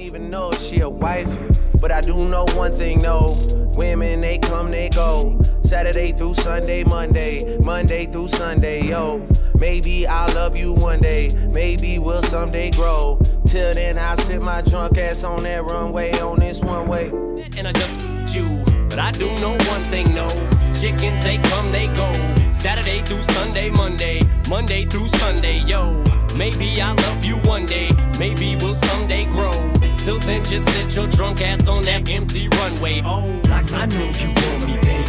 don't even know she a wife. But I do know one thing, no. Women, they come, they go. Saturday through Sunday, Monday, Monday through Sunday, yo. Maybe I'll love you one day, maybe we'll someday grow. Till then, I'll sit my drunk ass on that runway on this one way. And I just you, but I do know one thing, no. Chickens, they come, they go. Saturday through Sunday, Monday, Monday through Sunday, yo. Maybe I'll love you Till then, just sit your drunk ass on that empty runway. Oh, I know you want me, baby.